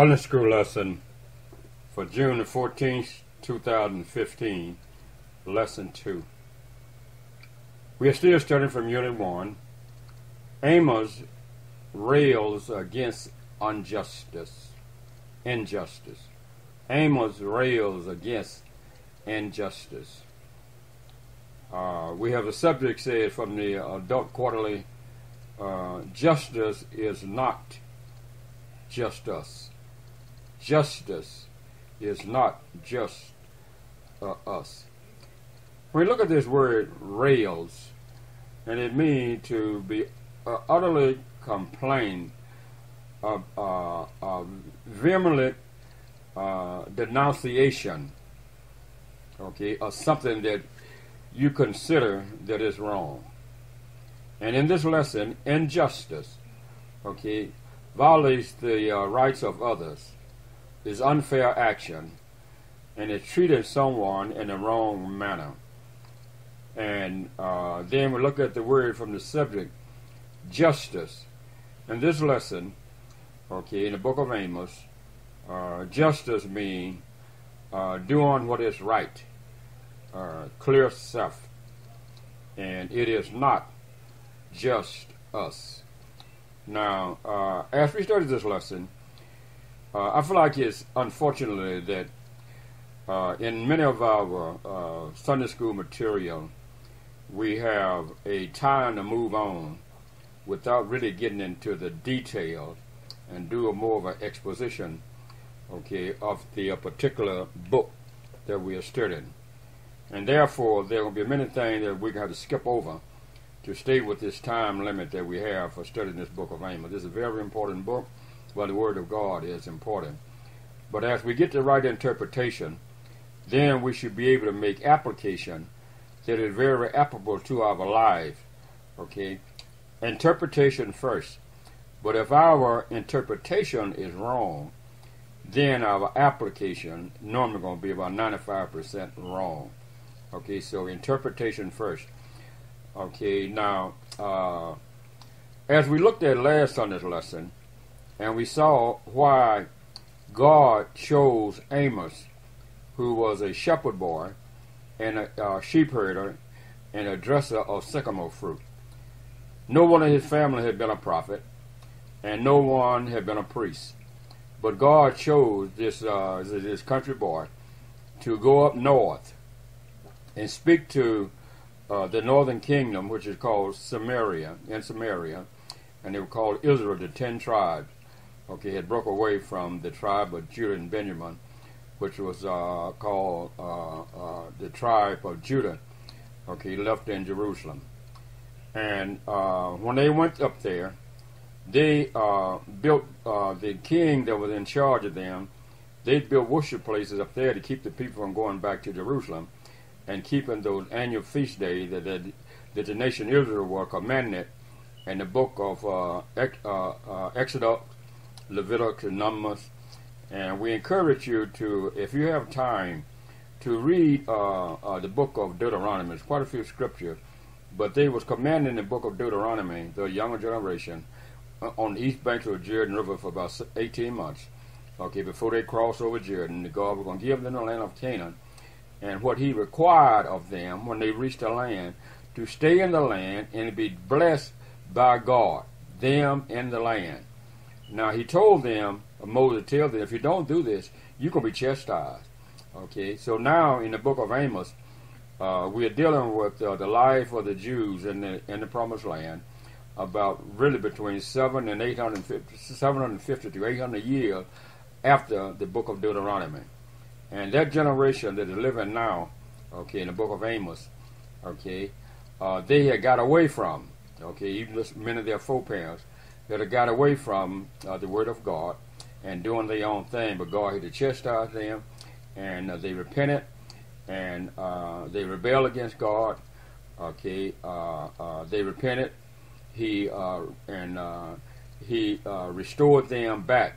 Sunday School lesson for June the 14th, 2015, lesson 2. We are still studying from Unit 1. Amos rails against injustice. Injustice. Amos rails against injustice. Uh, we have a subject said from the Adult Quarterly uh, Justice is not just us justice is not just uh, us. When we look at this word rails, and it means to be uh, utterly complained of, uh, of vehement uh, denunciation, okay, of something that you consider that is wrong. And in this lesson, injustice, okay, violates the uh, rights of others is unfair action and it treated someone in the wrong manner. And uh, then we look at the word from the subject, justice. In this lesson, okay, in the book of Amos, uh, justice means uh, doing what is right, uh, clear self. And it is not just us. Now, uh, as we study this lesson, uh, I feel like it's unfortunately that uh, in many of our uh, Sunday school material, we have a time to move on without really getting into the details and do a more of an exposition, okay, of the uh, particular book that we are studying. And therefore, there will be many things that we have to skip over to stay with this time limit that we have for studying this book of Amos. This is a very important book well, the Word of God is important. But as we get the right interpretation, then we should be able to make application that is very applicable to our lives. Okay? Interpretation first. But if our interpretation is wrong, then our application normally going to be about 95% wrong. Okay, so interpretation first. Okay, now, uh, as we looked at last Sunday's lesson, and we saw why God chose Amos, who was a shepherd boy and a uh, sheep herder and a dresser of sycamore fruit. No one in his family had been a prophet, and no one had been a priest. But God chose this uh, this country boy to go up north and speak to uh, the northern kingdom, which is called Samaria, in Samaria, and they were called Israel, the ten tribes okay, had broke away from the tribe of Judah and Benjamin, which was uh, called uh, uh, the tribe of Judah. Okay, left in Jerusalem. And uh, when they went up there, they uh, built uh, the king that was in charge of them. They built worship places up there to keep the people from going back to Jerusalem and keeping those annual feast days that, that, that the nation Israel were commanded in the book of Exodus Leviticus, and Numbers. And we encourage you to, if you have time, to read uh, uh, the book of Deuteronomy. There's quite a few scriptures, but they was commanding the book of Deuteronomy, the younger generation, uh, on the east banks of the Jordan River for about 18 months. Okay, before they cross over Jordan, God was going to give them the land of Canaan, and what He required of them when they reached the land to stay in the land and be blessed by God, them in the land. Now he told them, Moses told them, if you don't do this, you're going to be chastised. Okay, so now in the book of Amos, uh, we are dealing with uh, the life of the Jews in the in the Promised Land, about really between seven and eight hundred fifty, seven hundred fifty to eight hundred years after the book of Deuteronomy, and that generation that is living now, okay, in the book of Amos, okay, uh, they had got away from, okay, even many of their foreparents that have got away from uh, the Word of God and doing their own thing, but God had to chastise them, and uh, they repented, and uh, they rebelled against God. Okay, uh, uh, they repented. He uh, and he restored them back,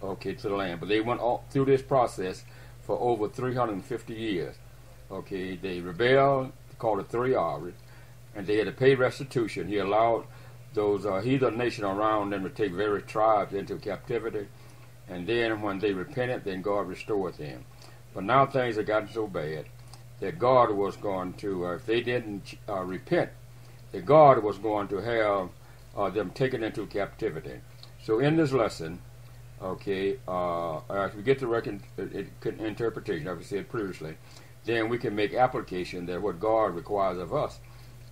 okay, to the land. But they went all through this process for over 350 years. Okay, they rebelled, called it three hours, and they had to pay restitution. He allowed those uh, heathen nations around them to take various tribes into captivity, And then when they repented, then God restored them. But now things have gotten so bad that God was going to, uh, if they didn't uh, repent, that God was going to have uh, them taken into captivity. So in this lesson, okay, uh, as we get the recon- interpretation, as we said previously, then we can make application that what God requires of us,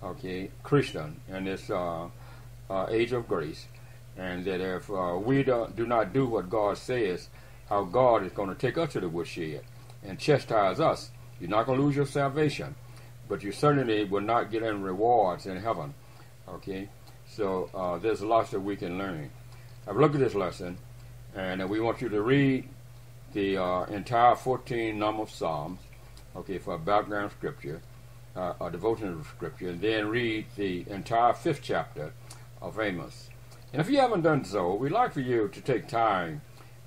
okay, Christian, and this uh, age of grace, and that if uh, we do, do not do what God says, how God is going to take us to the woodshed and chastise us. You're not going to lose your salvation, but you certainly will not get any rewards in heaven. Okay, so uh, there's lots that we can learn. I've looked at this lesson, and we want you to read the uh, entire 14 number of Psalms, okay, for a background scripture, uh, a devotional scripture, and then read the entire fifth chapter of Amos. And if you haven't done so, we'd like for you to take time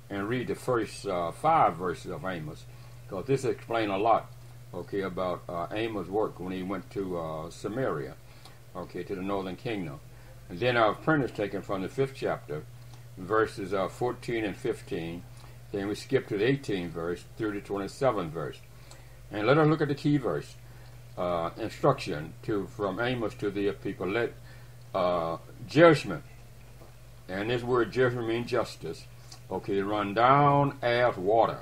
and read the first uh, five verses of Amos, because this explains a lot, okay, about uh, Amos' work when he went to uh, Samaria, okay, to the northern kingdom. And then our print is taken from the fifth chapter, verses uh, 14 and 15. Then we skip to the 18th verse through the 27th verse. And let us look at the key verse. Uh, instruction to from Amos to the people. Let uh, judgment, and this word judgment means justice, okay, run down as water,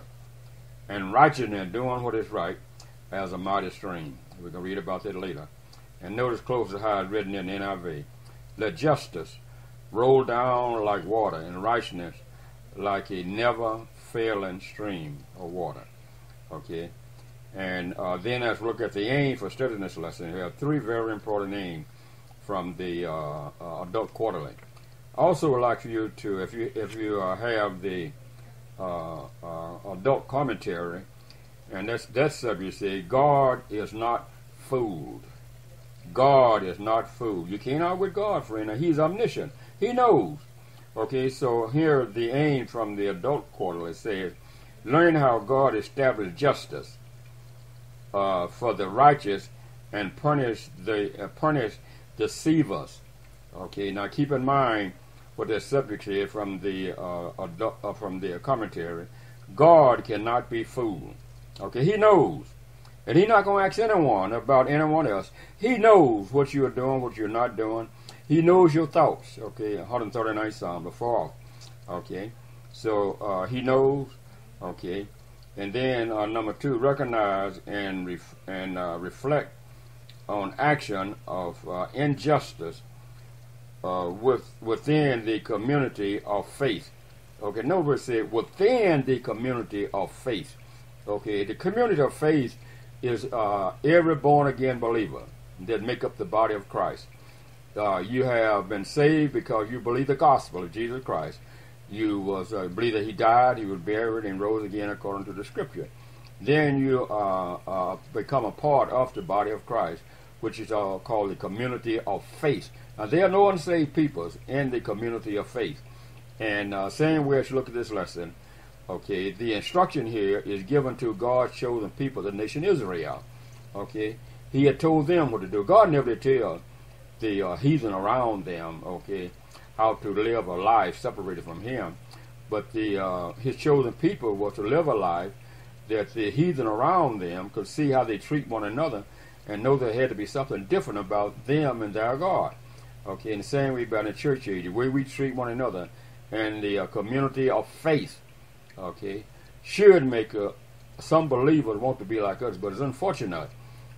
and righteousness, doing what is right, as a mighty stream. We can read about that later. And notice close to how it's written in the NIV. Let justice roll down like water, and righteousness like a never failing stream of water. Okay? And uh, then let's look at the aim for studying this lesson. We have three very important aims from the uh, uh, Adult Quarterly. I also would like for you to, if you if you uh, have the uh, Adult Commentary, and that's that subject say God is not fooled. God is not fooled. You can't argue with God, friend. He's omniscient. He knows. Okay, so here the aim from the Adult Quarterly says, learn how God established justice uh, for the righteous and punish the uh, punish deceivers. Okay, now keep in mind what the subject here from the uh, uh, from the commentary. God cannot be fooled. Okay, He knows, and He's not going to ask anyone about anyone else. He knows what you are doing, what you're not doing. He knows your thoughts. Okay, 139th Psalm before. Okay, so uh, He knows. Okay, and then uh, number two, recognize and ref- and uh, reflect on action of uh, injustice uh, with within the community of faith. Okay, notice said within the community of faith. Okay, the community of faith is uh, every born again believer that make up the body of Christ. Uh, you have been saved because you believe the gospel of Jesus Christ. You was uh, believe that He died, He was buried, and rose again according to the Scripture. Then you uh, uh, become a part of the body of Christ which is uh, called the community of faith. Now, there are no unsaved peoples in the community of faith. And uh, same way as you look at this lesson, okay, the instruction here is given to God's chosen people, the nation Israel. Okay, He had told them what to do. God never tell the uh, heathen around them, okay, how to live a life separated from Him. But the uh, His chosen people was to live a life that the heathen around them could see how they treat one another and know there had to be something different about them and their God. Okay, in the same way about the church age, the way we treat one another and the uh, community of faith, okay, should make uh, some believers want to be like us, but it's unfortunate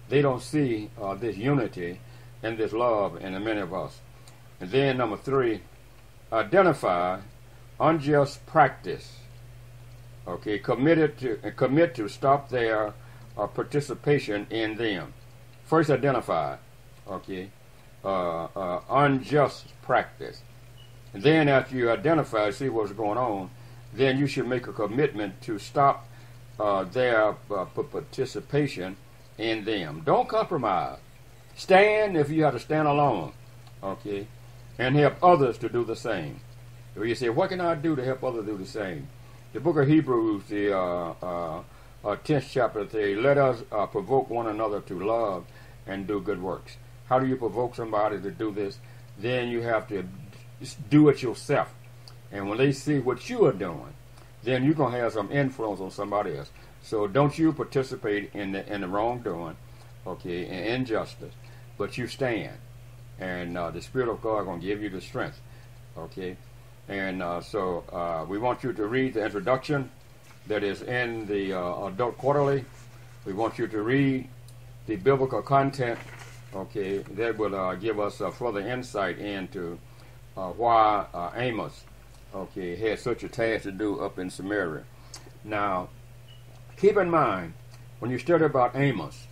they don't see uh, this unity and this love in the many of us. And then number three, identify unjust practice. Okay, committed to commit to stop their uh, participation in them. First, identify, okay, uh, uh, unjust practice. Then, after you identify, see what's going on, then you should make a commitment to stop uh, their uh, participation in them. Don't compromise. Stand if you have to stand alone, okay, and help others to do the same. If you say, what can I do to help others do the same? The book of Hebrews, the uh, uh, 10th chapter, say, let us provoke one another to love and do good works. How do you provoke somebody to do this? Then you have to do it yourself. And when they see what you are doing, then you're gonna have some influence on somebody else. So don't you participate in the in the wrongdoing, okay, and injustice, but you stand, and uh, the Spirit of God gonna give you the strength, okay. And uh, so uh, we want you to read the introduction that is in the uh, Adult Quarterly. We want you to read the biblical content, okay, that will uh, give us uh, further insight into uh, why uh, Amos, okay, had such a task to do up in Samaria. Now, keep in mind when you study about Amos,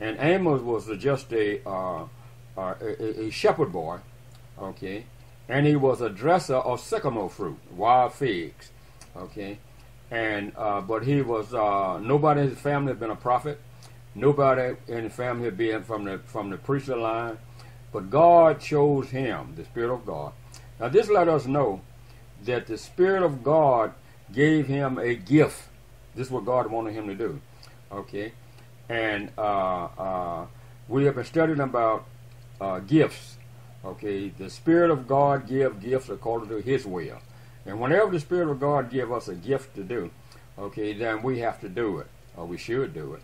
and Amos was just a, uh, uh, a, a shepherd boy, okay, and he was a dresser of sycamore fruit, wild figs, okay, and but he was nobody in his family had been a prophet, nobody in the family been from the from the priestly line, but God chose him, the Spirit of God. Now this let us know that the Spirit of God gave him a gift. This is what God wanted him to do, okay, and uh, uh, we have been studying about uh, gifts. Okay, the Spirit of God give gifts according to His will. And whenever the Spirit of God give us a gift to do, okay, then we have to do it, or we should do it,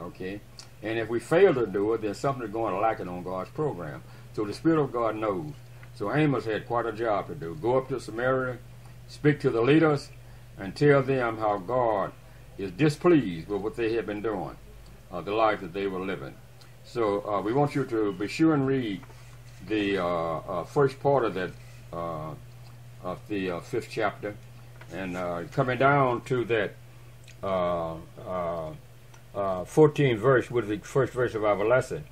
okay. And if we fail to do it, then something's going to lack lacking on God's program. So the Spirit of God knows. So Amos had quite a job to do. Go up to Samaria, speak to the leaders, and tell them how God is displeased with what they have been doing, uh, the life that they were living. So uh, we want you to be sure and read the uh, uh, first part of that uh, of the uh, fifth chapter, and coming down to that uh, uh, 14th verse, with the first verse of our lesson.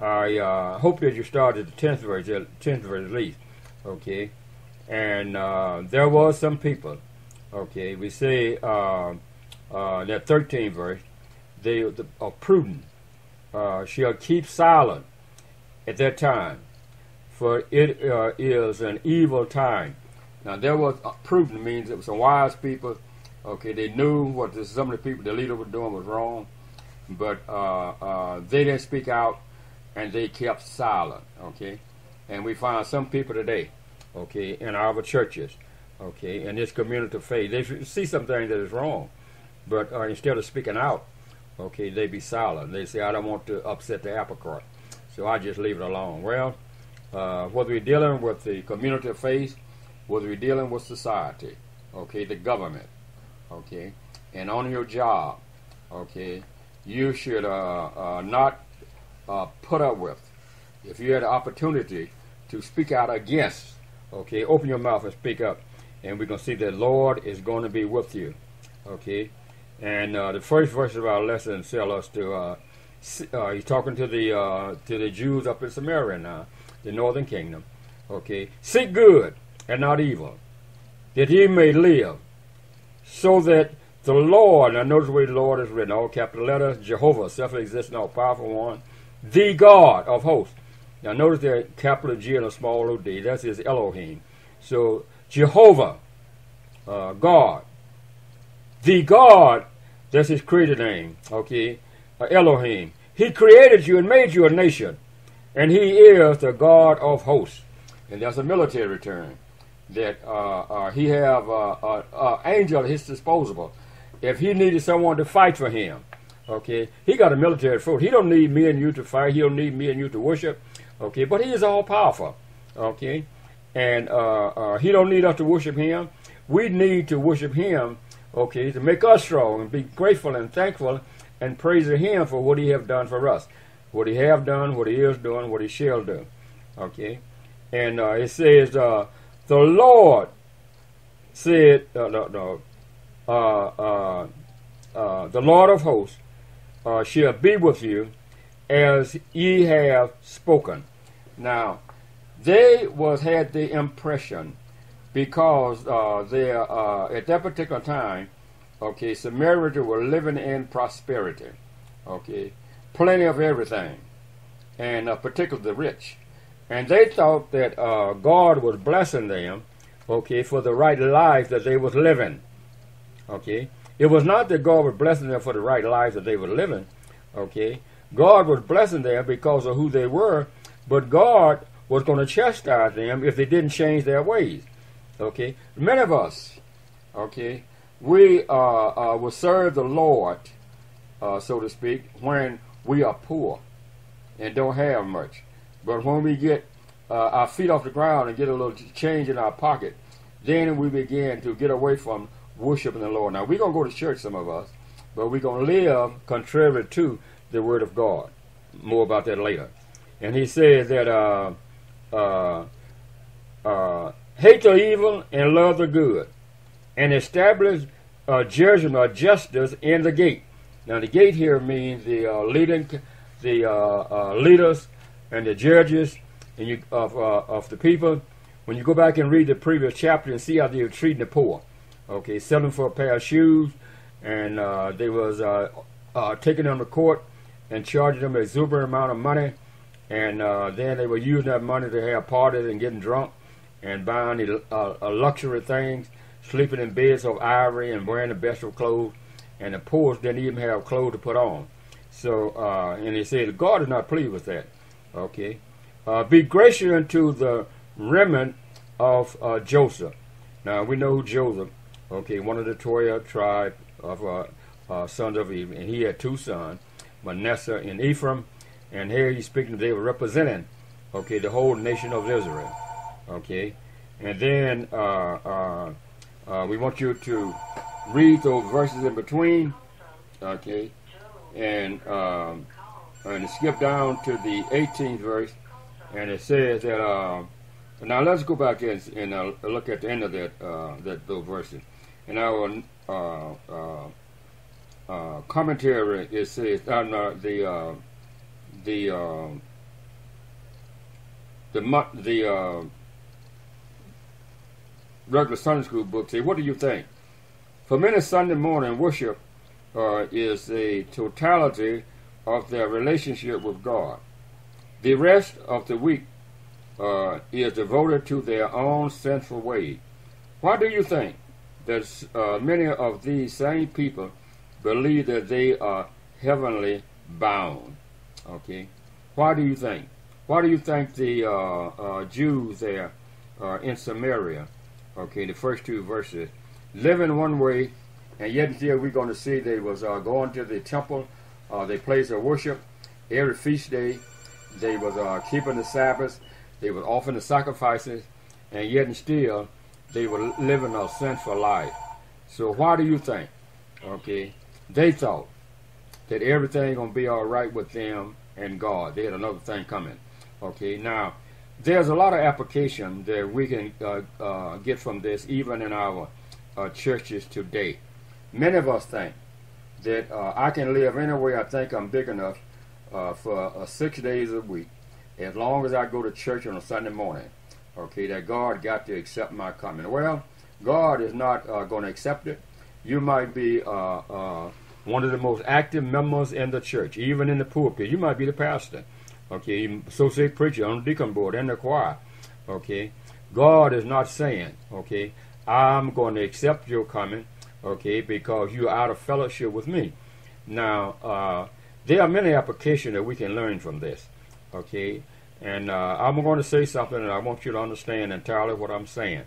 I hope that you started the 10th verse, 10th verse at least, okay. And there was some people, okay. We say that 13th verse, they are prudent, shall keep silent at that time for it uh, is an evil time. Now there was uh, prudent means it was some wise people. Okay, they knew what the, some of the people the leader was doing was wrong, but uh, uh, they didn't speak out and they kept silent. Okay, and we find some people today, okay, in our churches, okay, in this community of faith, they see something that is wrong, but uh, instead of speaking out, okay, they be silent. They say, "I don't want to upset the apple cart, so I just leave it alone." Well uh, whether we're dealing with the community of faith, whether we're dealing with society, okay, the government, okay, and on your job, okay, you should uh, uh, not uh, put up with. If you had an opportunity to speak out against, okay, open your mouth and speak up, and we're going to see that Lord is going to be with you, okay. And uh, the first verse of our lesson tell us to. Uh, he's talking to the to the Jews up in Samaria now the northern kingdom. Okay, seek good and not evil, that ye may live, so that the Lord, now notice the way Lord is written, all capital letters, Jehovah, self-existent, all powerful one, the God of hosts. Now notice the capital G and a small o d. That's his Elohim. So Jehovah, uh, God, the God, that's his created name. Okay, uh, Elohim. He created you and made you a nation. And he is the God of hosts. And that's a military term. That uh, uh, he have uh, uh, uh, angel at his disposal. If he needed someone to fight for him, okay, he got a military force. He don't need me and you to fight. He don't need me and you to worship, okay. But he is all powerful, okay, and he don't need us to worship him. We need to worship him, okay, to make us strong and be grateful and thankful and praise him for what he have done for us what he have done, what he is doing, what he shall do. Okay? And uh, it says, uh, the Lord said, uh, no, no, uh, uh, uh, the Lord of hosts shall be with you as ye have spoken. Now, they was had the impression because they at that particular time, okay, Samaritans were living in prosperity. Okay, plenty of everything, and uh, particularly the rich. And they thought that uh, God was blessing them, okay, for the right life that they was living. Okay, it was not that God was blessing them for the right life that they were living. Okay, God was blessing them because of who they were, but God was going to chastise them if they didn't change their ways. Okay, many of us, okay, we uh, uh, will serve the Lord, uh, so to speak, when we are poor and don't have much. But when we get uh, our feet off the ground and get a little change in our pocket, then we begin to get away from worshiping the Lord. Now, we're going to go to church, some of us, but we're going to live contrary to the Word of God. More about that later. And he says that uh, uh, uh, hate the evil and love the good, and establish judgment or justice in the gate. Now, the gate here means the uh, leading, the uh, uh, leaders and the judges and you, of uh, of the people. When you go back and read the previous chapter and see how they were treating the poor, okay, selling for a pair of shoes, and uh, they was uh, uh, taking them to court and charging them an exuberant amount of money, and uh, then they were using that money to have parties and getting drunk and buying the, uh, uh, luxury things, sleeping in beds of ivory and wearing the best of clothes, and the poor didn't even have clothes to put on. So, and he said, God is not pleased with that. Okay. Uh, be gracious unto the remnant of uh, Joseph. Now, we know who Joseph, okay, one of the Toya tribe of uh, uh, sons of Eve, and he had two sons, Manasseh and Ephraim, and here he's speaking, they were representing, okay, the whole nation of Israel, okay, and then uh, uh, we want you to read those verses in between, okay, and um, and skip down to the 18th verse, and it says that. Uh, now let's go back and, and uh, look at the end of that uh, that those verses. In our uh, uh, uh, commentary, it says uh, the the uh, the the regular Sunday school book say, what do you think? For many, Sunday morning worship is a totality of their relationship with God. The rest of the week uh, is devoted to their own sinful ways. Why do you think that uh, many of these same people believe that they are heavenly bound? Okay, why do you think? Why do you think the uh, uh, Jews there uh, in Samaria, okay, the first two verses, live in one way, and yet here we're going to see they was uh, going to the temple, uh, they place their worship every feast day, they was uh, keeping the Sabbath, they were offering the sacrifices, and yet and still they were living a sinful life. So why do you think? Okay, they thought that everything gonna be all right with them and God. They had another thing coming. Okay, now there's a lot of application that we can uh, uh, get from this, even in our uh, churches today. Many of us think that uh, I can live anywhere I think I'm big enough uh, for uh, six days a week, as long as I go to church on a Sunday morning. Okay, that God got to accept my coming. Well, God is not uh, going to accept it. You might be uh, uh, one of the most active members in the church, even in the pulpit. You might be the pastor. Okay, associate preacher on the deacon board and the choir. Okay, God is not saying, okay, I'm going to accept your coming, okay, because you're out of fellowship with me. Now, uh, there are many applications that we can learn from this, okay, and uh, I'm going to say something, and I want you to understand entirely what I'm saying.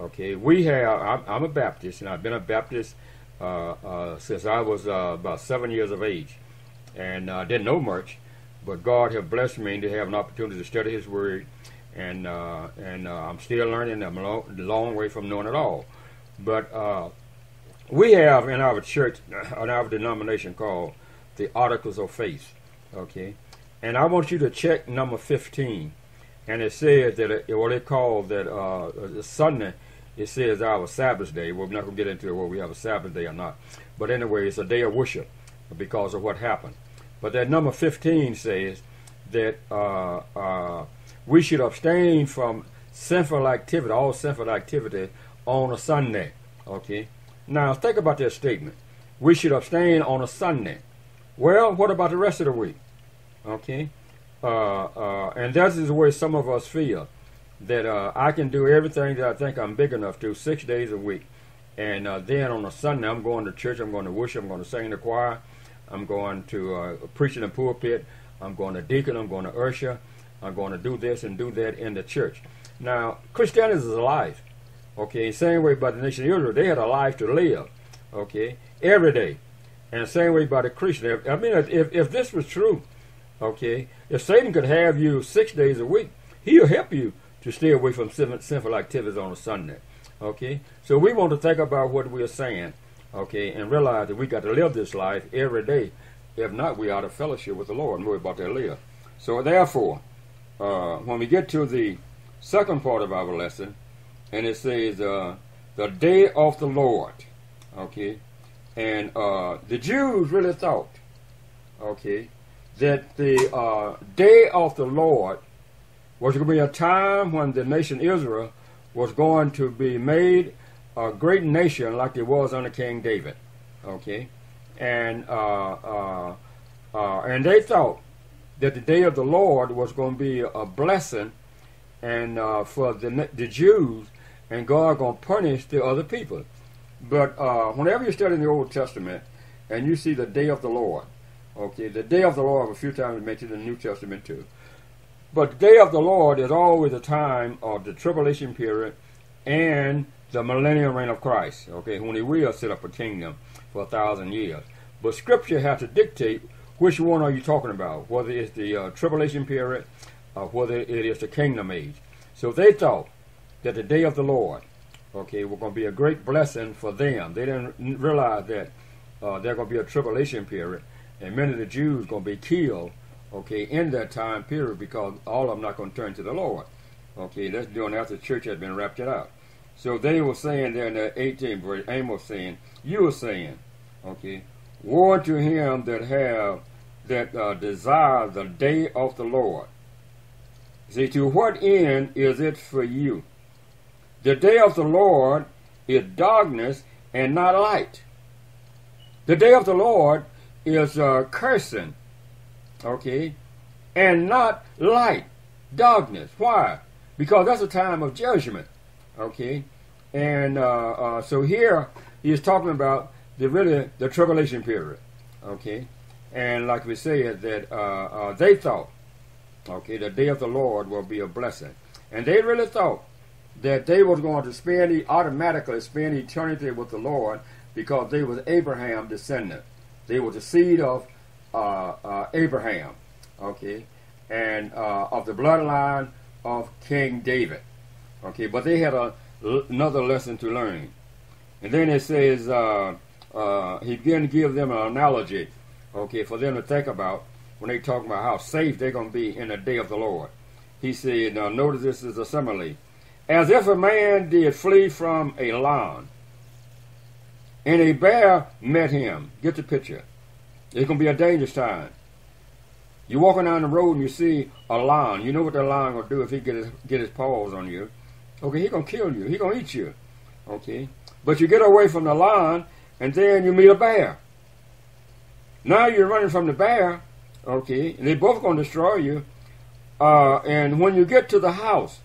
Okay, we have. I'm, I'm a Baptist, and I've been a Baptist uh, uh, since I was uh, about seven years of age, and I didn't know much, but God has blessed me to have an opportunity to study His Word, and uh, and uh, I'm still learning. I'm a long, long way from knowing it all, but uh, we have in our church, in our denomination, called the Articles of Faith. Okay, and I want you to check number 15, and it says that it, what they call that uh, Sunday. It says our Sabbath day. We're not going to get into whether we have a Sabbath day or not, but anyway, it's a day of worship because of what happened. But that number 15 says that uh, uh, we should abstain from sinful activity, all sinful activity on a Sunday. Okay? Now, think about that statement. We should abstain on a Sunday. Well, what about the rest of the week? Okay? Uh, uh, and that is the way some of us feel that uh, I can do everything that I think I'm big enough to six days a week. And uh, then on a Sunday, I'm going to church, I'm going to worship, I'm going to sing in the choir, I'm going to uh, preach in the pulpit, I'm going to deacon, I'm going to usher, I'm going to do this and do that in the church. Now, Christianity is a life. Okay, same way by the nation of Israel, they had a life to live. Okay, every day. And same way by the Christian. I mean, if, if this was true, okay, if Satan could have you six days a week, he'll help you to stay away from sinful activities on a Sunday. Okay, so we want to think about what we're saying, okay, and realize that we got to live this life every day. If not, we out of fellowship with the Lord and we're about to live. So therefore, uh, when we get to the second part of our lesson, and it says, uh, the day of the Lord, okay, and uh, the Jews really thought, okay, that the uh, day of the Lord was going to be a time when the nation Israel was going to be made a great nation like it was under King David. Okay, and uh, uh, uh, and they thought that the day of the Lord was going to be a blessing, and uh, for the the Jews, and God to punish the other people. But uh, whenever you study in the Old Testament and you see the day of the Lord, okay, the day of the Lord a few times mentioned in the New Testament too. But day of the Lord is always a time of the tribulation period and the millennial reign of Christ, okay, when he will set up a kingdom for a thousand years. But Scripture has to dictate which one are you talking about, whether it's the uh, tribulation period or whether it is the kingdom age. So they thought that the day of the Lord okay, were going to be a great blessing for them. They didn't realize that uh, there's going to be a tribulation period, and many of the Jews going to be killed, okay, in that time period because all of them not going to turn to the Lord. Okay, that's doing after the church has been raptured out. So they were saying there in the 18th verse, Amos saying, you were saying, okay, woe to him that have, that uh, desire the day of the Lord. See, to what end is it for you? The day of the Lord is darkness and not light. The day of the Lord is uh, cursing, okay, and not light, darkness. Why? Because that's a time of judgment, okay. And uh, uh, so here he is talking about the really the tribulation period, okay. And like we said, that uh, uh, they thought, okay, the day of the Lord will be a blessing, and they really thought that they were going to spend automatically spend eternity with the Lord because they was Abraham descendant. They were the seed of uh, uh, Abraham, okay, and uh, of the bloodline of King David, okay. But they had a, another lesson to learn, and then it says uh, uh, he began to give them an analogy, okay, for them to think about when they talk about how safe they're going to be in the day of the Lord. He said, "Now notice this is a simile." As if a man did flee from a lion, and a bear met him. Get the picture. It's going to be a dangerous time. You're walking down the road and you see a lion. You know what the lion will do if he get his, get his paws on you. Okay, he going to kill you. He going to eat you. Okay. But you get away from the lion and then you meet a bear. Now you're running from the bear. Okay. And they both going to destroy you. Uh, and when you get to the house,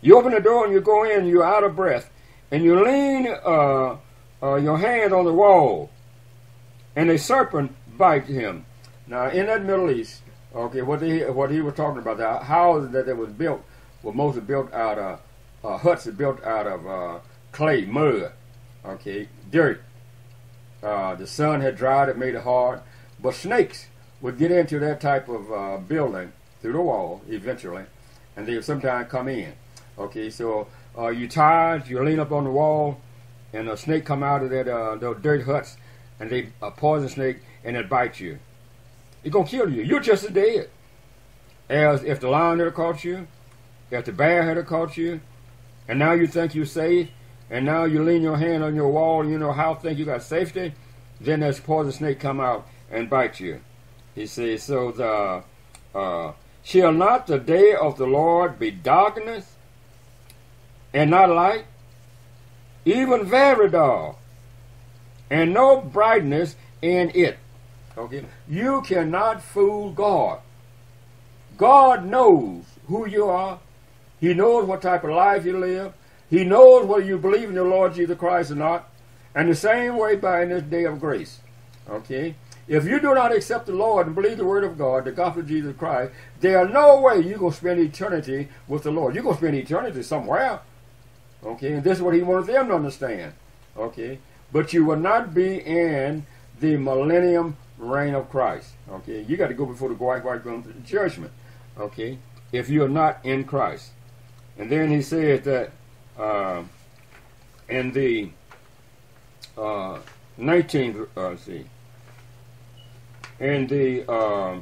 you open the door and you go in, you're out of breath, and you lean uh, uh, your hand on the wall, and a serpent bites him. Now, in that Middle East, okay, what he what he was talking about, the houses that was built were mostly built out of uh, huts are built out of uh, clay, mud, okay, dirt. Uh, the sun had dried it, made it hard, but snakes would get into that type of uh, building through the wall eventually, and they would sometimes come in. Okay, so uh, you tired, you lean up on the wall, and a snake come out of that uh, dirt huts, and they a poison snake, and it bites you. It's gonna kill you. You're just as dead as if the lion had caught you, if the bear had caught you, and now you think you're safe, and now you lean your hand on your wall, and you know how think you got safety. Then this poison snake come out and bite you. He says, so the uh, shall not the day of the Lord be darkness and not light, even very dark, and no brightness in it. Okay, you cannot fool God. God knows who you are. He knows what type of life you live. He knows whether you believe in the Lord Jesus Christ or not. And the same way by in this day of grace. Okay? If you do not accept the Lord and believe the word of God, the gospel of Jesus Christ, there's no way you're going to spend eternity with the Lord. You're going to spend eternity somewhere. Okay, and this is what he wanted them to understand. Okay, but you will not be in the millennium reign of Christ. Okay, you got to go before the white white judgment. Okay, if you are not in Christ, and then he said that uh, in the uh, 19th, uh, see, in the uh,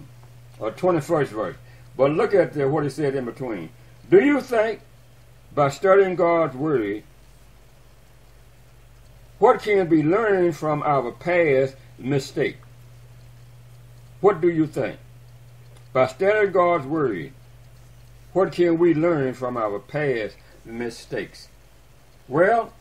21st verse. But look at the, what he said in between. Do you think by studying God's Word, what can be learned from our past mistake? What do you think? By studying God's Word, what can we learn from our past mistakes? Well,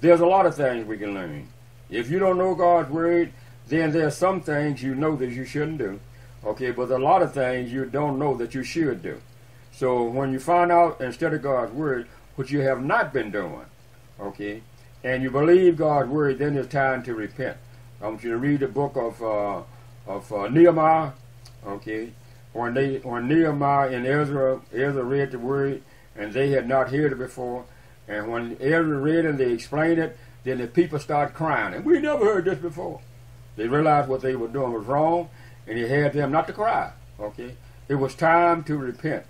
there's a lot of things we can learn. If you don't know God's Word, then there's some things you know that you shouldn't do. Okay, but a lot of things you don't know that you should do. So when you find out instead of God's Word what you have not been doing, okay, and you believe God's Word, then it's time to repent. I want you to read the book of uh, of uh, Nehemiah, okay, when Nehemiah and Ezra Ezra read the Word and they had not heard it before, and when Ezra read and they explained it, then the people started crying, and we never heard this before. They realized what they were doing was wrong, and he had them not to cry. Okay, it was time to repent.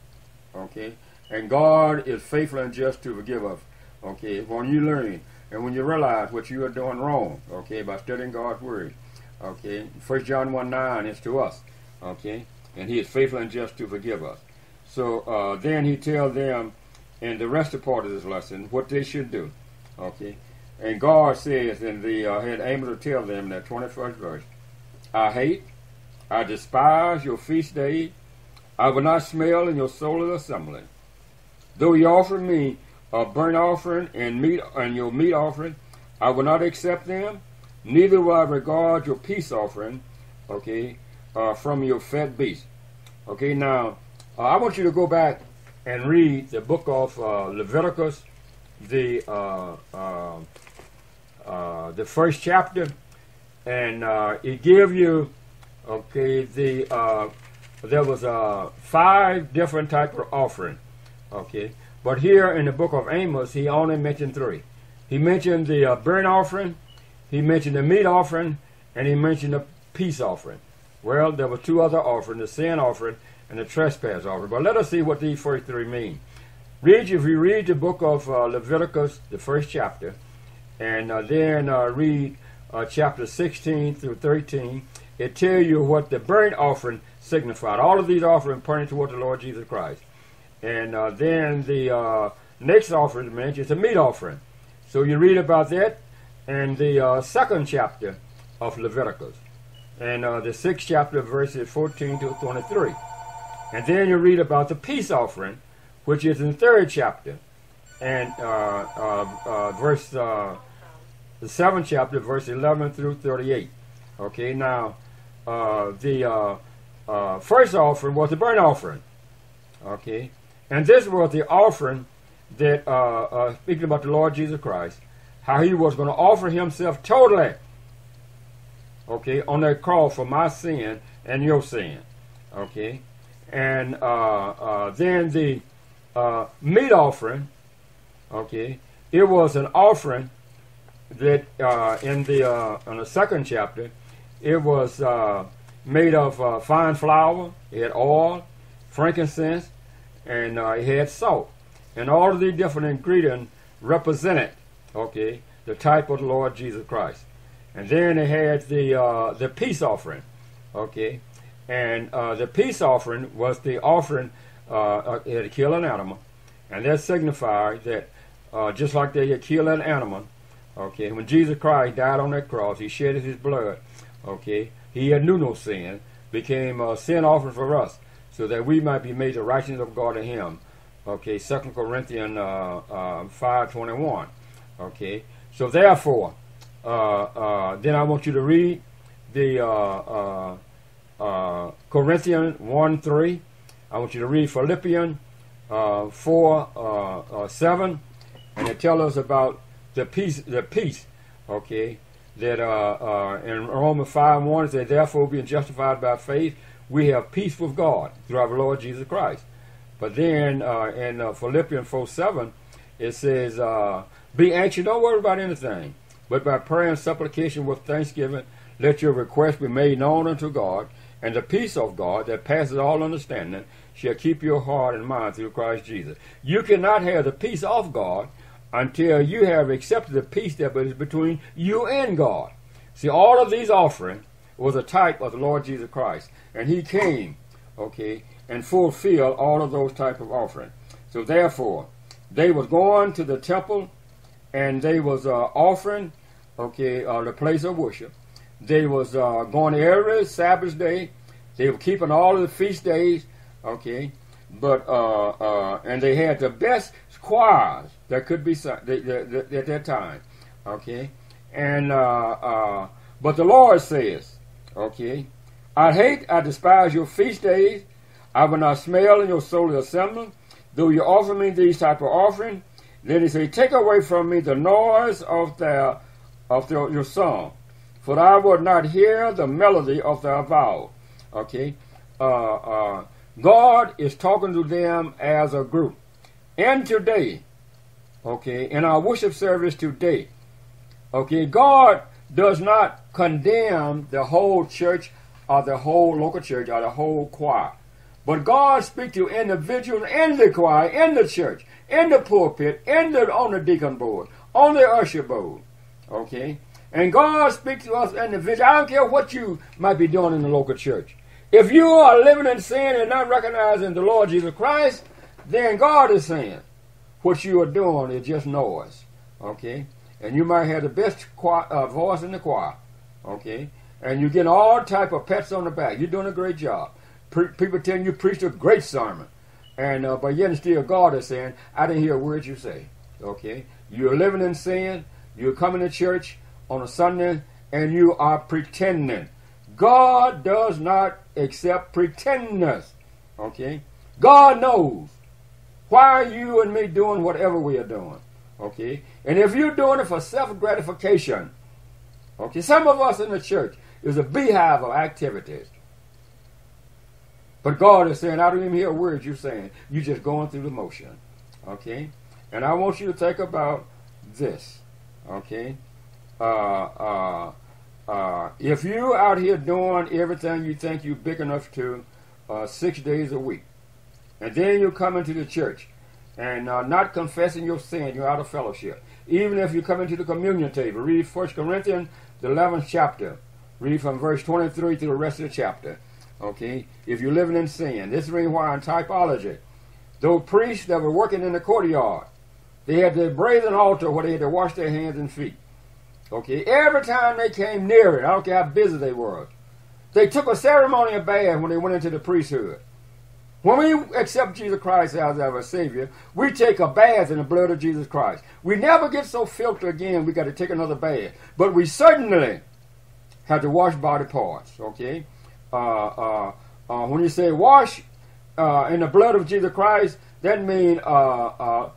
Okay, and God is faithful and just to forgive us. Okay, when you learn and when you realize what you are doing wrong. Okay, by studying God's word. Okay, First John one nine is to us. Okay, and He is faithful and just to forgive us. So uh, then He tells them in the rest of part of this lesson what they should do. Okay, and God says in the uh, had Amos to tell them in that twenty first verse, I hate I despise your feast day. I will not smell in your solemn assembly. Though you offer me a burnt offering and meat and your meat offering, I will not accept them. Neither will I regard your peace offering, okay, uh, from your fat beast. Okay, now uh, I want you to go back and read the book of uh, Leviticus, the uh, uh, uh, the first chapter, and it gives you Okay, the there was uh, five different type of offering. Okay, but here in the book of Amos, he only mentioned three. He mentioned the uh, burnt offering, he mentioned the meat offering, and he mentioned the peace offering. Well, there were two other offerings: the sin offering and the trespass offering. But let us see what these first three mean. Read if you read the book of uh, Leviticus, the first chapter, and uh, then uh, read uh, chapter 16 through 13 it tells you what the burnt offering signified. All of these offerings pointing toward the Lord Jesus Christ. And uh, then the uh, next offering mentioned is a meat offering. So you read about that in the uh, second chapter of Leviticus. And uh, the sixth chapter, verses 14 to 23. And then you read about the peace offering, which is in the third chapter. And uh, uh, verse, the seventh chapter, verse 11 through 38. Okay, now the uh, uh, first offering was the burnt offering. Okay, and this was the offering that, uh, uh, speaking about the Lord Jesus Christ, how he was going to offer himself totally, okay, on that cross for my sin and your sin. Okay, and then the meat offering, okay, it was an offering that in the in the second chapter it was uh, made of uh, fine flour, it had oil, frankincense, and uh, it had salt. And all of the different ingredients represented, okay, the type of the Lord Jesus Christ. And then it had the uh, the peace offering, okay, and uh, the peace offering was the offering. Uh, had to kill an animal, and that signified that just like they had killed an animal, okay, when Jesus Christ died on that cross, He shed His blood okay, he had knew no sin, became a sin offering for us, so that we might be made the righteousness of God in him. Okay, Second Corinthians uh, uh, 5.21. Okay, so therefore, uh, uh, then I want you to read the uh, uh, Corinthians 1 3. I want you to read Philippians 4 7, and it tells us about the peace, the peace, okay, that uh, uh, in Romans 5 1 it says, Therefore, being justified by faith, we have peace with God through our Lord Jesus Christ. But then uh, in Philippians 4 7, it says, Be anxious, don't worry about anything, but by prayer and supplication with thanksgiving, let your request be made known unto God, and the peace of God that passes all understanding shall keep your heart and mind through Christ Jesus. You cannot have the peace of God until you have accepted the peace that is between you and God. See, all of these offerings was a type of the Lord Jesus Christ, and He came, okay, and fulfilled all of those type of offerings. So therefore, they was going to the temple, and they was uh, offering, okay, uh, the place of worship. They was uh, going every Sabbath day. They were keeping all of the feast days, okay, but uh, uh, and they had the best choirs that could be sung at that time, okay, and uh, uh but the Lord says, okay, I hate, I despise your feast days. I will not smell in your soul assembly. Though you offer me these type of offering, then he say, Take away from me the noise of their of their, your song, for I will not hear the melody of their vow. Okay, uh, uh, God is talking to them as a group, and today, okay, in our worship service today, okay, God does not condemn the whole church or the whole local church or the whole choir. But God speaks to individuals in the choir, in the church, in the pulpit, in the on the deacon board, on the usher board. Okay? And God speaks to us individuals. I don't care what you might be doing in the local church. If you are living in sin and not recognizing the Lord Jesus Christ, then God is saying what you are doing is just noise. Okay? And you might have the best choir, uh, voice in the choir. Okay? And you're getting all type of pats on the back. You're doing a great job pre- people telling you preached a great sermon, and uh, but yet and still God is saying, I didn't hear a word you say. Okay, you're living in sin. You're coming to church on a Sunday, and you are pretending. God does not accept pretenders. Okay, God knows why you and me doing whatever we are doing. Okay, and if you're doing it for self gratification, okay, some of us in the church is a beehive of activities. But God is saying, I don't even hear a word you're saying. You're just going through the motion. Okay? And I want you to think about this. Okay? Uh, uh, uh, if you out here doing everything you think you're big enough to uh, six days a week, and then you come into the church and uh, not confessing your sin, you're out of fellowship. Even if you come into the communion table, read 1 Corinthians, the 11th chapter. Read from verse 23 to the rest of the chapter. Okay? If you're living in sin. This is why in typology, those priests that were working in the courtyard, they had the brazen an altar where they had to wash their hands and feet. Okay? Every time they came near it, I don't care how busy they were, they took a ceremonial bath when they went into the priesthood. When we accept Jesus Christ as our Savior, we take a bath in the blood of Jesus Christ. We never get so filthy again we got to take another bath. But we certainly have to wash body parts, okay? Uh, uh, uh, when you say wash in the blood of Jesus Christ, that means louo,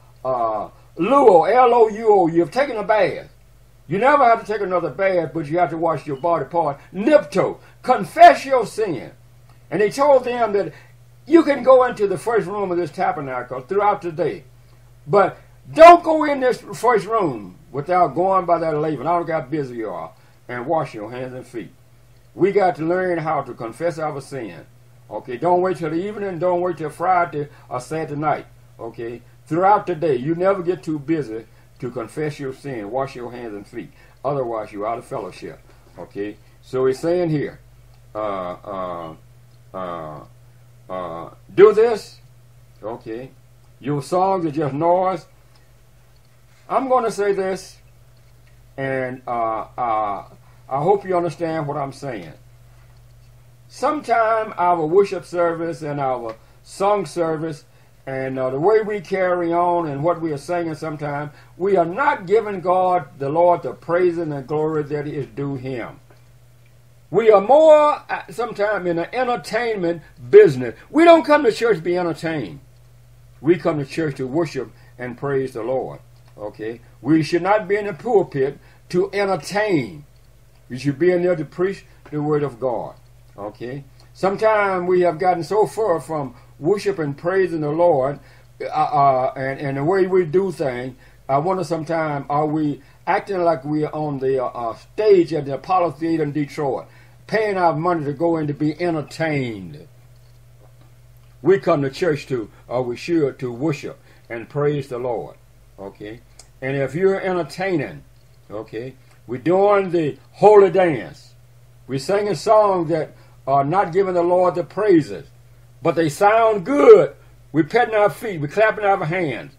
L-O-U-O, you've taken a bath. You never have to take another bath, but you have to wash your body part. Nipto, confess your sin. And he told them that you can go into the first room of this tabernacle throughout the day, but don't go in this first room without going by that laver. I don't how busy you are, and wash your hands and feet. We got to learn how to confess our sin. Okay, don't wait till the evening, don't wait till Friday or Saturday night. Okay, throughout the day, you never get too busy to confess your sin, wash your hands and feet. Otherwise, you're out of fellowship. Okay, so he's saying here, uh, uh, uh, uh, do this. Okay, your songs are just noise. I'm going to say this, and uh, uh, I hope you understand what I'm saying. Sometime our worship service and our song service and uh, the way we carry on and what we are singing sometimes, we are not giving God, the Lord, the praise and the glory that is due Him. We are more uh, sometimes in the entertainment business. We don't come to church to be entertained. We come to church to worship and praise the Lord. Okay? We should not be in the pulpit to entertain. We should be in there to preach the word of God. Okay? Sometimes we have gotten so far from worship and praising the Lord uh, uh, and, and the way we do things. I wonder sometimes are we acting like we're on the uh, uh, stage at the Apollo Theater in Detroit, paying our money to go in to be entertained. We come to church to, or we should, to worship and praise the Lord. Okay? And if you're entertaining, okay, we're doing the holy dance. We're singing songs that are not giving the Lord the praises, but they sound good. We're petting our feet, we're clapping our hands,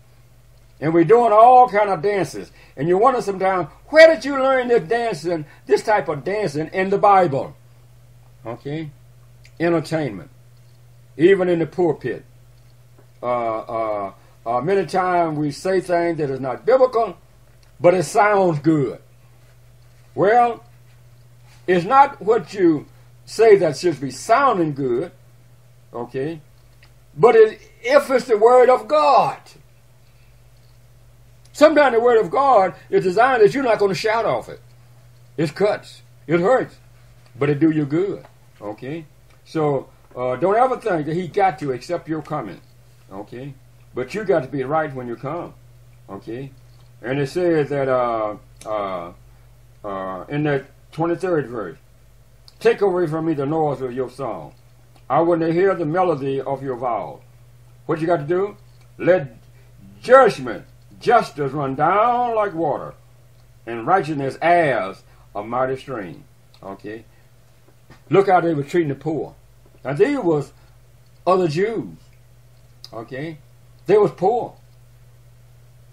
and we're doing all kind of dances. And you wonder sometimes, where did you learn this dancing, this type of dancing in the Bible? Okay? Entertainment even in the pulpit. Uh, uh, uh, many times we say things that is not biblical, but it sounds good. Well, it's not what you say that should be sounding good, okay? But it, if it's the Word of God, sometimes the Word of God is designed that you're not going to shout off it. It cuts, it hurts, but it do you good, okay? So uh, don't ever think that he got to accept your coming. Okay? But you got to be right when you come. Okay? And it says that uh, uh, uh, in that 23rd verse, Take away from me the noise of your song. I want to hear the melody of your vow. What you got to do? Let judgment, justice run down like water, and righteousness as a mighty stream. Okay? Look how they were treating the poor. Now they was other Jews. Okay? They was poor.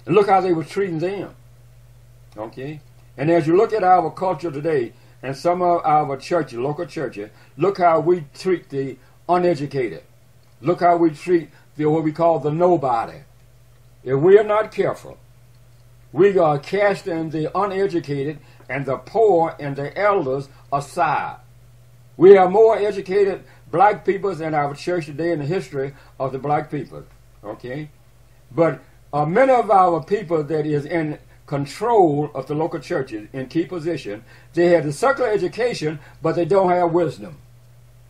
And look how they were treating them. Okay? And as you look at our culture today, and some of our churches, local churches, look how we treat the uneducated. Look how we treat the what we call the nobody. If we are not careful, we are casting the uneducated and the poor and the elders aside. We have more educated black peoples in our church today in the history of the black people. Okay? But uh, many of our people that is in control of the local churches in key position, they have the secular education, but they don't have wisdom.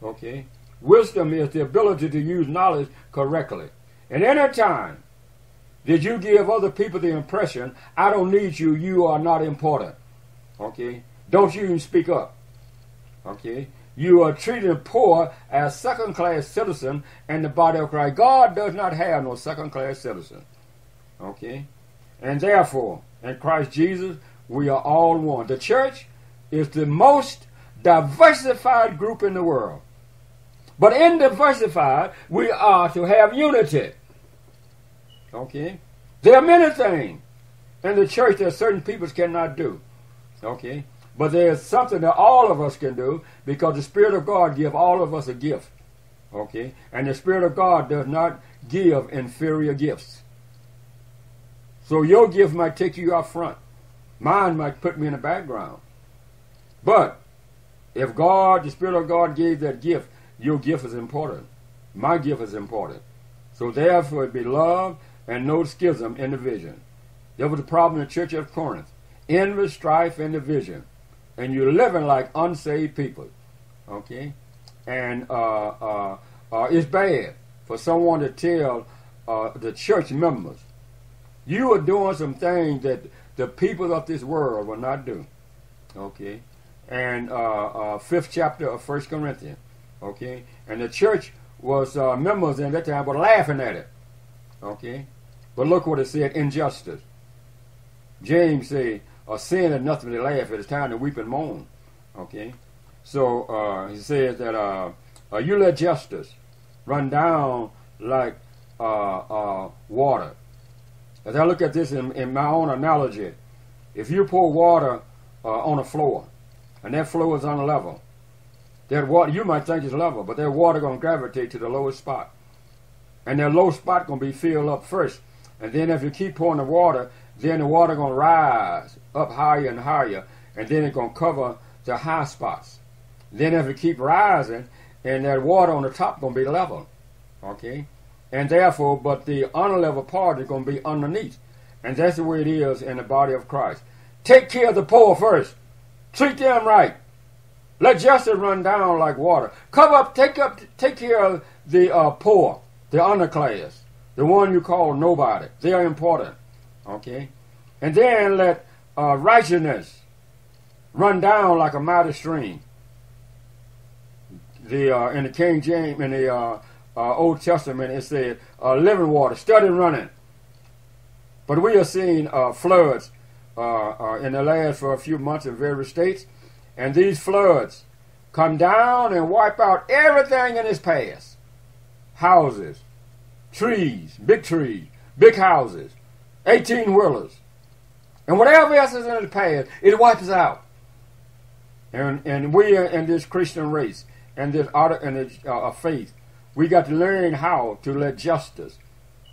Okay? Wisdom is the ability to use knowledge correctly. And any time did you give other people the impression, I don't need you, you are not important. Okay? Don't you even speak up. Okay? You are treated poor as second class citizen in the body of Christ. God does not have no second class citizen. Okay? And therefore, in Christ Jesus, we are all one. The church is the most diversified group in the world. But in diversified, we are to have unity. Okay? There are many things in the church that certain peoples cannot do. Okay? But there's something that all of us can do because the Spirit of God give all of us a gift. Okay? And the Spirit of God does not give inferior gifts. So your gift might take you up front. Mine might put me in the background. But if God, the Spirit of God gave that gift, your gift is important. My gift is important. So therefore it be love and no schism in the vision. That was the problem in the church of Corinth. Envy, strife, and division and you're living like unsaved people. Okay? And uh, uh, uh, it's bad for someone to tell uh, the church members, you are doing some things that the people of this world will not do. Okay? And uh, uh, fifth chapter of First Corinthians. Okay? And the church was uh, members in that time were laughing at it. Okay? But look what it said, injustice. James said, a sin is nothing to laugh at. It's time to weep and moan. Okay? So uh, he says that uh, uh, you let justice run down like uh, uh, water. As I look at this in, in, my own analogy, if you pour water uh, on a floor and that floor is on a level, that water you might think is level, but that water gonna gravitate to the lowest spot, and that low spot gonna be filled up first, and then if you keep pouring the water, then the water going to rise up higher and higher, and then it's going to cover the high spots. Then if it keep rising, and that water on the top going to be level. Okay? And therefore, but the unlevel part is going to be underneath. And that's the way it is in the body of Christ. Take care of the poor first. Treat them right. Let justice run down like water. Cover up, take up, take care of the uh, poor, the underclass, the one you call nobody. They are important. Okay? And then let uh, righteousness run down like a mighty stream. The uh, in the King James in the uh, uh, Old Testament it said uh, living water, steady running. But we are seeing uh, floods uh, in the last for a few months in various states, and these floods come down and wipe out everything in its path: houses, trees, big trees, big houses, eighteen wheelers, and whatever else is in its path, it wipes out. And and we are in this Christian race and this and this uh, faith, we got to learn how to let justice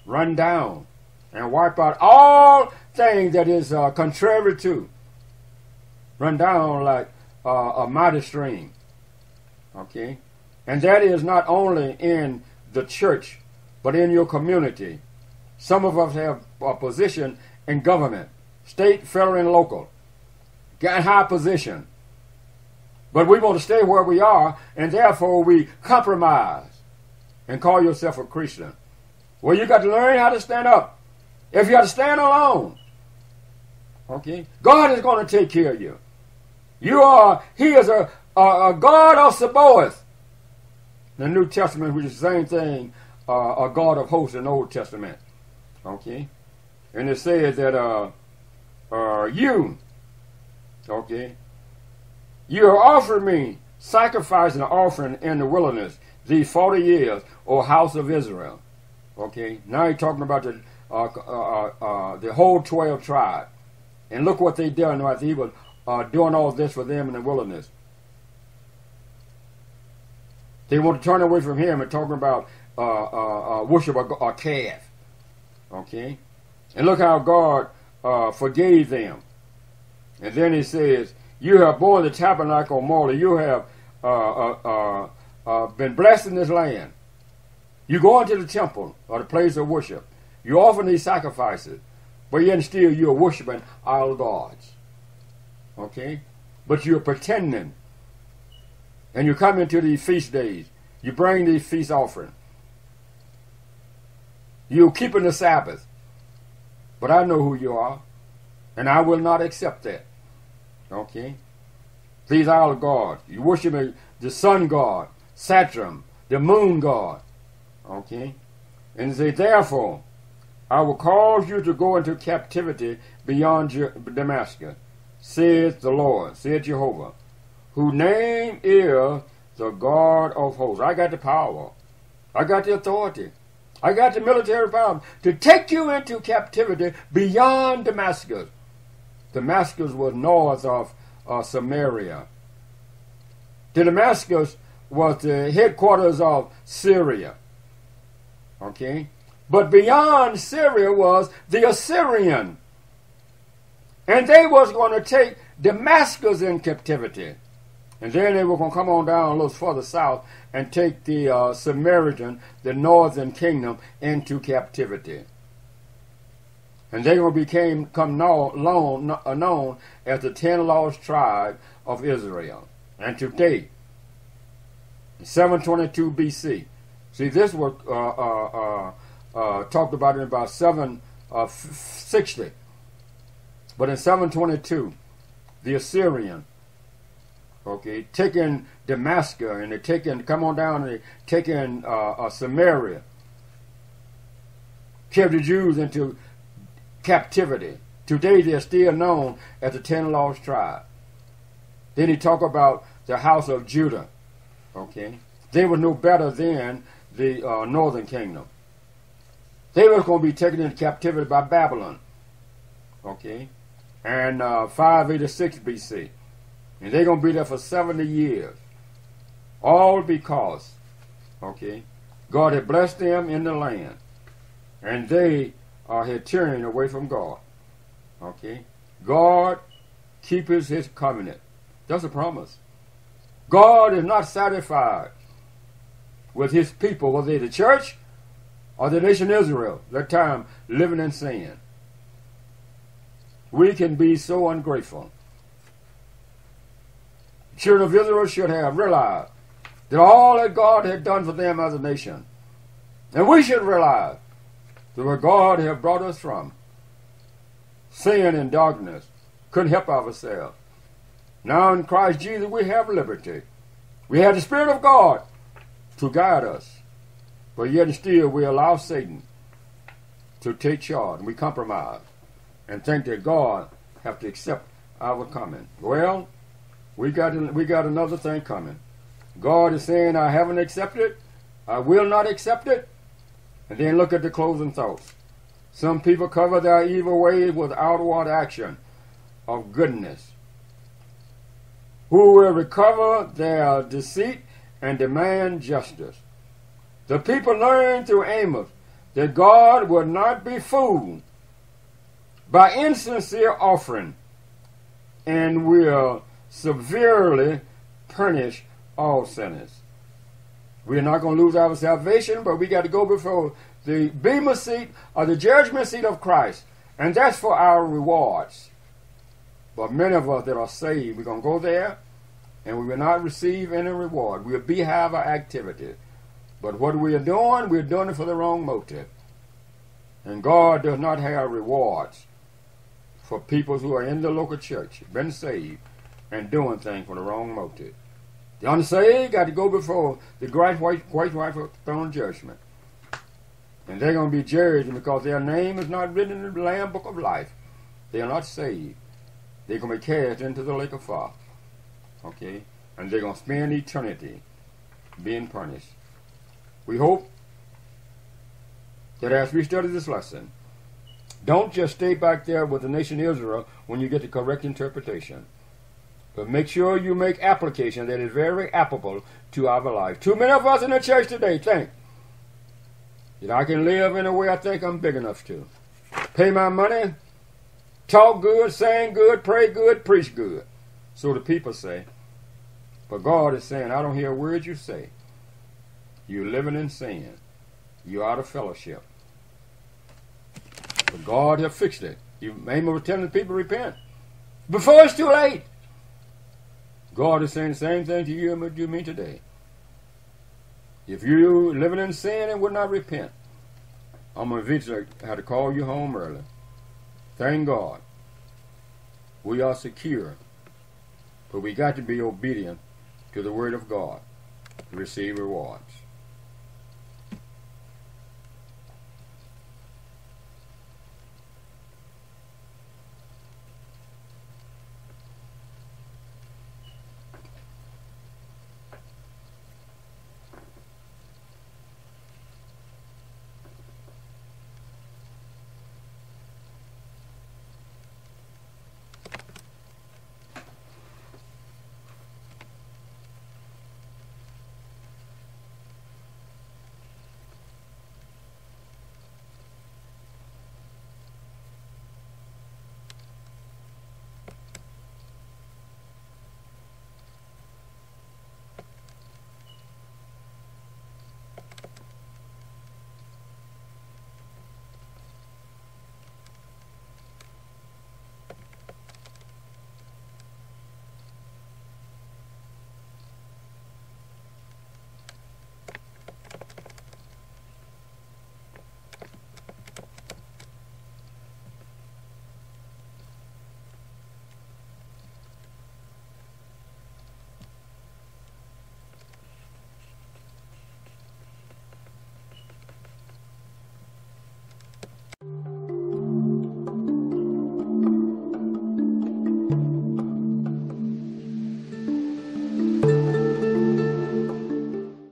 run down and wipe out all things that is uh, contrary to. Run down like uh, a mighty stream. Okay? And that is not only in the church, but in your community. Some of us have a position in government, state, federal, and local. Got high position. But we want to stay where we are, and therefore we compromise and call yourself a Christian. Well, you got to learn how to stand up. If you have to stand alone, okay, God is going to take care of you. You are, He is a, a, a God of Sabaoth. The New Testament, which is the same thing, uh, a God of hosts in the Old Testament. Okay? And it says that uh, uh, you, okay, you are offering me sacrifice and offering in the wilderness these 40 years, O house of Israel. Okay, now he's talking about the, uh, uh, uh, uh the whole 12 tribe. And look what they done while he was uh, doing all this for them in the wilderness. They want to turn away from him and talking about uh, worship a, a, calf. Okay? And look how God forgave them. And then he says, you have borne the tabernacle morally. You have uh, been blessed in this land. You go into the temple or the place of worship. You offer these sacrifices, but yet still you're worshiping our gods. Okay? But you're pretending. And you come into these feast days. You bring these feast offerings. You're keeping the Sabbath. But I know who you are. And I will not accept that. Okay? These the gods. You worship the sun god, Saturn, the moon god. Okay? And say, therefore, I will cause you to go into captivity beyond Damascus, saith the Lord, saith Jehovah, whose name is the God of hosts. I got the power. I got the authority. I got the military power to take you into captivity beyond Damascus. Damascus was north of uh, Samaria. The Damascus was the headquarters of Syria. Okay? But beyond Syria was the Assyrian. And they was going to take Damascus in captivity. And then they were going to come on down a little further south and take the uh, Samaritan, the northern kingdom, into captivity. And they will became come known, uh, known as the ten lost tribe of Israel. And today, 722 BC. See, this was uh, uh, uh, uh, talked about in about 760. Uh, but in 722, the Assyrian, okay, taking Damascus and they taking, come on down and they taking Samaria, kept the Jews into captivity. Today they're still known as the ten lost tribes. Then he talk about the house of Judah. Okay, they were no better than the uh, northern kingdom. They were going to be taken into captivity by Babylon. Okay, and uh, 586 BC, and they're going to be there for 70 years. All because, okay, God had blessed them in the land, and they uh, had turned away from God. Okay? God keeps his covenant. That's a promise. God is not satisfied with his people, whether the church or the nation of Israel, that time living in sin. We can be so ungrateful. Children of Israel should have realized that all that God had done for them as a nation. And we should realize that where God had brought us from. Sin and darkness Couldn't help ourselves. Now in Christ Jesus we have liberty. We have the Spirit of God to guide us. But yet and still we allow Satan to take charge. And we compromise and think that God have to accept our coming. Well, we got we got another thing coming. God is saying, I haven't accepted. I will not accept it. And then look at the closing thoughts. Some people cover their evil ways with outward action of goodness, who will recover their deceit and demand justice. The people learned through Amos that God would not be fooled by insincere offering and will severely punish all sinners. We're not going to lose our salvation, but we got to go before the bema seat or the judgment seat of Christ. And that's for our rewards. But many of us that are saved, we're going to go there and we will not receive any reward. We'll beehive our activity. But what we are doing, we're doing it for the wrong motive. And God does not have rewards for people who are in the local church, been saved, and doing things for the wrong motive. The unsaved got to go before the great white, white white throne judgment. And they're going to be judged because their name is not written in the Lamb Book of Life. They are not saved. They're going to be cast into the lake of fire. Okay? And they're going to spend eternity being punished. We hope that as we study this lesson, don't just stay back there with the nation Israel when you get the correct interpretation. But make sure you make application that is very applicable to our life. Too many of us in the church today think that I can live in a way I think I'm big enough to. Pay my money, talk good, sing good, pray good, preach good. So the people say. But God is saying, I don't hear a word you say. You're living in sin. You're out of fellowship. But God has fixed it. You may be telling the people repent. Before it's too late. God is saying the same thing to you and to me today. If you living in sin and would not repent, I'm going to eventually have to call you home early. Thank God. We are secure. But we got to be obedient to the Word of God to receive rewards.